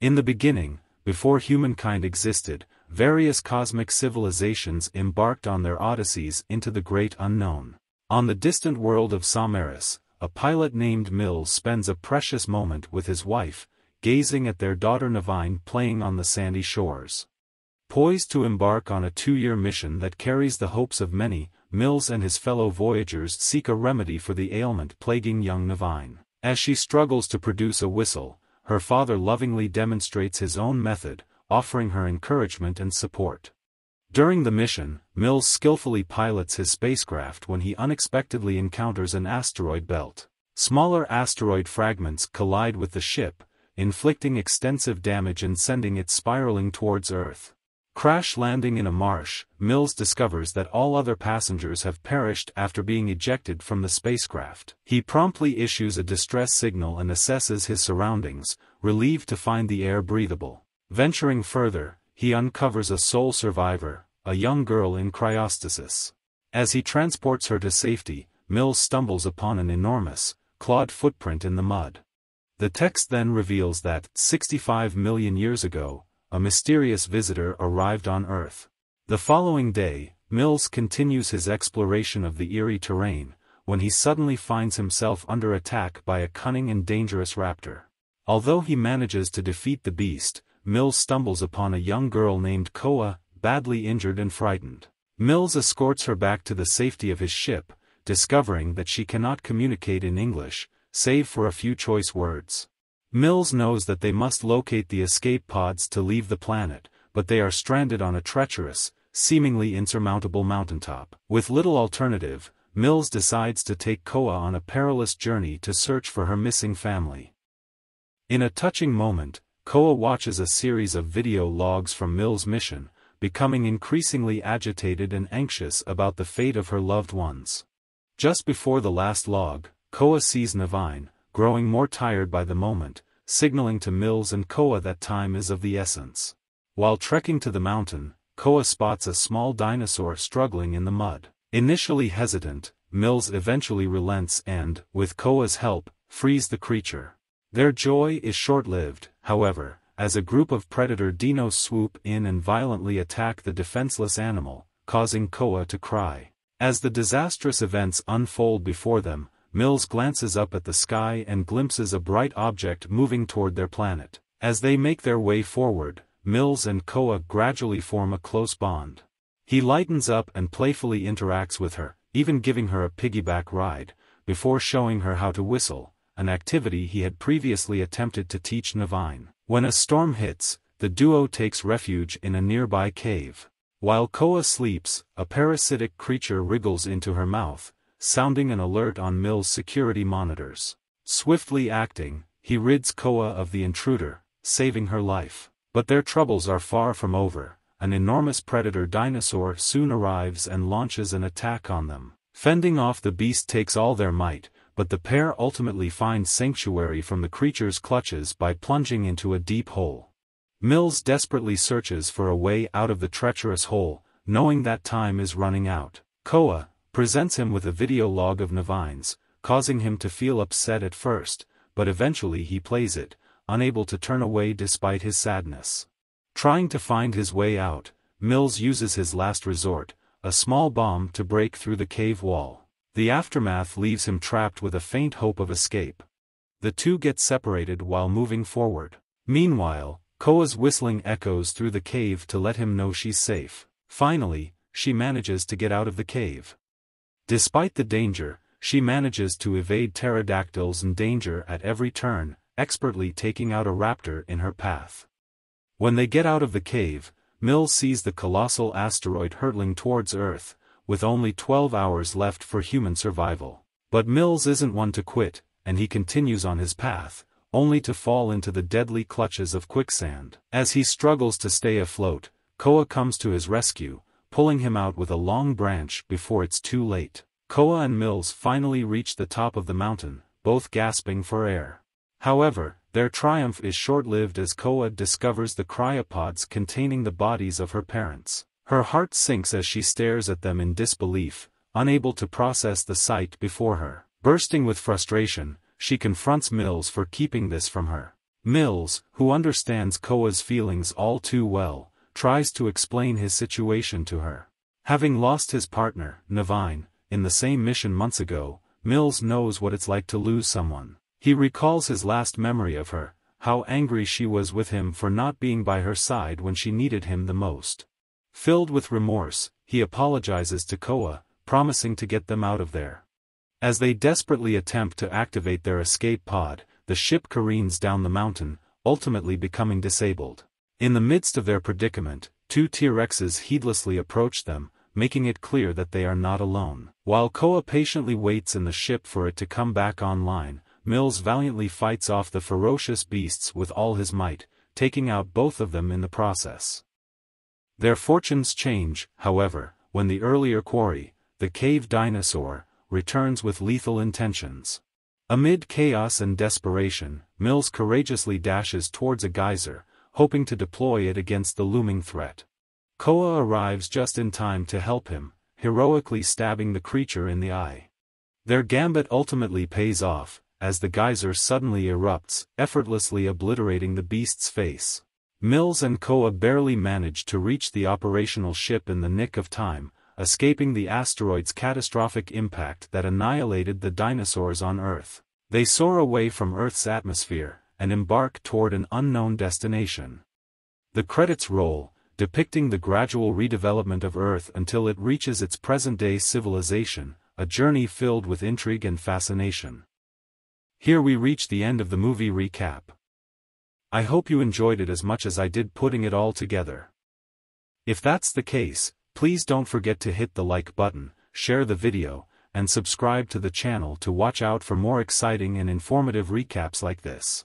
In the beginning, before humankind existed, various cosmic civilizations embarked on their odysseys into the great unknown. On the distant world of Somaris, a pilot named Mills spends a precious moment with his wife, gazing at their daughter Nevine playing on the sandy shores. Poised to embark on a two-year mission that carries the hopes of many, Mills and his fellow voyagers seek a remedy for the ailment plaguing young Nevine. As she struggles to produce a whistle, her father lovingly demonstrates his own method, offering her encouragement and support. During the mission, Mills skillfully pilots his spacecraft when he unexpectedly encounters an asteroid belt. Smaller asteroid fragments collide with the ship, inflicting extensive damage and sending it spiraling towards Earth. Crash landing in a marsh, Mills discovers that all other passengers have perished after being ejected from the spacecraft. He promptly issues a distress signal and assesses his surroundings, relieved to find the air breathable. Venturing further, he uncovers a sole survivor, a young girl in cryostasis. As he transports her to safety, Mills stumbles upon an enormous, clawed footprint in the mud. The text then reveals that, 65 million years ago, a mysterious visitor arrived on Earth. The following day, Mills continues his exploration of the eerie terrain, when he suddenly finds himself under attack by a cunning and dangerous raptor. Although he manages to defeat the beast, Mills stumbles upon a young girl named Koa, badly injured and frightened. Mills escorts her back to the safety of his ship, discovering that she cannot communicate in English, save for a few choice words. Mills knows that they must locate the escape pods to leave the planet, but they are stranded on a treacherous, seemingly insurmountable mountaintop. With little alternative, Mills decides to take Koa on a perilous journey to search for her missing family. In a touching moment, Koa watches a series of video logs from Mills' mission, becoming increasingly agitated and anxious about the fate of her loved ones. Just before the last log, Koa sees Nevine, growing more tired by the moment, signaling to Mills and Koa that time is of the essence. While trekking to the mountain, Koa spots a small dinosaur struggling in the mud. Initially hesitant, Mills eventually relents and, with Koa's help, frees the creature. Their joy is short-lived, however, as a group of predator dinos swoop in and violently attack the defenseless animal, causing Koa to cry. As the disastrous events unfold before them, Mills glances up at the sky and glimpses a bright object moving toward their planet. As they make their way forward, Mills and Koa gradually form a close bond. He lightens up and playfully interacts with her, even giving her a piggyback ride, before showing her how to whistle, an activity he had previously attempted to teach Nevine. When a storm hits, the duo takes refuge in a nearby cave. While Koa sleeps, a parasitic creature wriggles into her mouth, sounding an alert on Mill's security monitors. Swiftly acting, he rids Koa of the intruder, saving her life. But their troubles are far from over, an enormous predator dinosaur soon arrives and launches an attack on them. Fending off the beast takes all their might, but the pair ultimately find sanctuary from the creature's clutches by plunging into a deep hole. Mills desperately searches for a way out of the treacherous hole, knowing that time is running out. Koa, presents him with a video log of Nevine's, causing him to feel upset at first, but eventually he plays it, unable to turn away despite his sadness. Trying to find his way out, Mills uses his last resort, a small bomb to break through the cave wall. The aftermath leaves him trapped with a faint hope of escape. The two get separated while moving forward. Meanwhile, Koa's whistling echoes through the cave to let him know she's safe. Finally, she manages to get out of the cave. Despite the danger, she manages to evade pterodactyls and danger at every turn, expertly taking out a raptor in her path. When they get out of the cave, Mills sees the colossal asteroid hurtling towards Earth, with only 12 hours left for human survival. But Mills isn't one to quit, and he continues on his path, only to fall into the deadly clutches of quicksand. As he struggles to stay afloat, Koa comes to his rescue, pulling him out with a long branch before it's too late. Koa and Mills finally reach the top of the mountain, both gasping for air. However, their triumph is short-lived as Koa discovers the cryopods containing the bodies of her parents. Her heart sinks as she stares at them in disbelief, unable to process the sight before her. Bursting with frustration, she confronts Mills for keeping this from her. Mills, who understands Koa's feelings all too well, tries to explain his situation to her. Having lost his partner, Nevine, in the same mission months ago, Mills knows what it's like to lose someone. He recalls his last memory of her, how angry she was with him for not being by her side when she needed him the most. Filled with remorse, he apologizes to Koa, promising to get them out of there. As they desperately attempt to activate their escape pod, the ship careens down the mountain, ultimately becoming disabled. In the midst of their predicament, two T-Rexes heedlessly approach them, making it clear that they are not alone. While Koa patiently waits in the ship for it to come back online, Mills valiantly fights off the ferocious beasts with all his might, taking out both of them in the process. Their fortunes change, however, when the earlier quarry, the cave dinosaur, returns with lethal intentions. Amid chaos and desperation, Mills courageously dashes towards a geyser, hoping to deploy it against the looming threat. Koa arrives just in time to help him, heroically stabbing the creature in the eye. Their gambit ultimately pays off, as the geyser suddenly erupts, effortlessly obliterating the beast's face. Mills and Koa barely manage to reach the operational ship in the nick of time, escaping the asteroid's catastrophic impact that annihilated the dinosaurs on Earth. They soar away from Earth's atmosphere, and embark toward an unknown destination. The credits roll, depicting the gradual redevelopment of Earth until it reaches its present-day civilization, a journey filled with intrigue and fascination. Here we reach the end of the movie recap. I hope you enjoyed it as much as I did putting it all together. If that's the case, Please don't forget to hit the like button, share the video, and subscribe to the channel to watch out for more exciting and informative recaps like this.